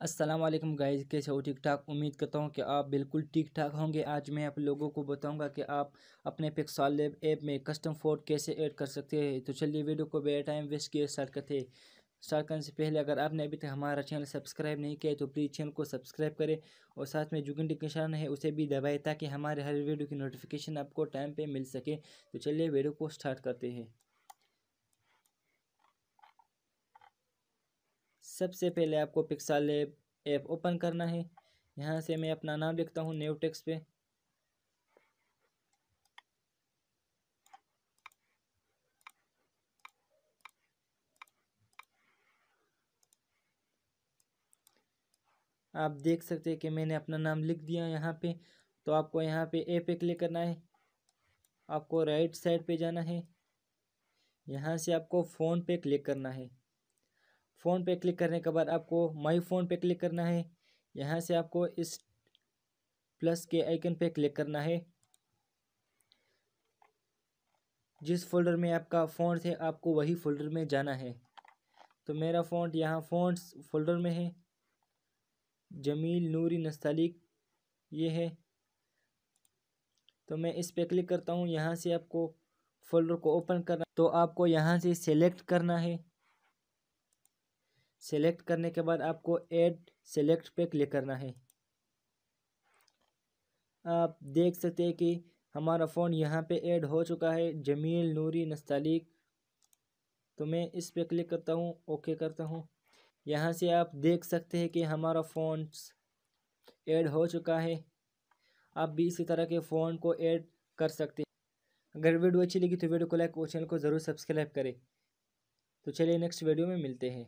अस्सलाम वालेकुम गाइस, कैसे हो? ठीक ठाक उम्मीद करता हूँ कि आप बिल्कुल ठीक ठाक होंगे। आज मैं आप लोगों को बताऊँगा कि आप अपने पिक्सल ऐप में कस्टम फोट कैसे ऐड कर सकते हैं। तो चलिए वीडियो को बे टाइम वेस्ट किए स्टार्ट करते हैं। स्टार्ट करने से पहले अगर आपने अभी तक हमारा चैनल सब्सक्राइब नहीं किया तो प्लीज़ चैनल को सब्सक्राइब करें और साथ में जो घंटे निशान है, उसे भी दबाएँ ताकि हमारे हर वीडियो की नोटिफिकेशन आपको टाइम पर मिल सके। तो चलिए वीडियो को स्टार्ट करते हैं। सबसे पहले आपको पिक्सल ऐप ओपन करना है। यहाँ से मैं अपना नाम लिखता हूँ न्यू टेक्स पे। आप देख सकते हैं कि मैंने अपना नाम लिख दिया यहाँ पे। तो आपको यहाँ पे ए पे क्लिक करना है। आपको राइट साइड पे जाना है। यहाँ से आपको फ़ोन पे क्लिक करना है। फ़ोन पे क्लिक करने के बाद आपको माई फ़ोन पे क्लिक करना है। यहाँ से आपको इस प्लस के आइकन पे क्लिक करना है। जिस फोल्डर में आपका फ़ॉन्ट है, आपको वही फोल्डर में जाना है। तो मेरा फ़ॉन्ट यहाँ फ़ॉन्ट्स फोल्डर में है। जमील नूरी नस्तालिक ये है। तो मैं इस पर क्लिक करता हूँ। यहाँ से आपको फोल्डर को ओपन करना तो आपको यहाँ से सेलेक्ट करना है। सेलेक्ट करने के बाद आपको ऐड सेलेक्ट पे क्लिक करना है। आप देख सकते हैं कि हमारा फ़ोन यहाँ पे ऐड हो चुका है जमील नूरी नस्तालिक तो मैं इस पे क्लिक करता हूँ ओके करता हूँ। यहाँ से आप देख सकते हैं कि हमारा फ़ोन ऐड हो चुका है। आप भी इसी तरह के फ़ोन को ऐड कर सकते हैं। अगर वीडियो अच्छी लगी तो वीडियो को लाइक और चैनल को ज़रूर सब्सक्राइब करें। तो चलिए नेक्स्ट वीडियो में मिलते हैं।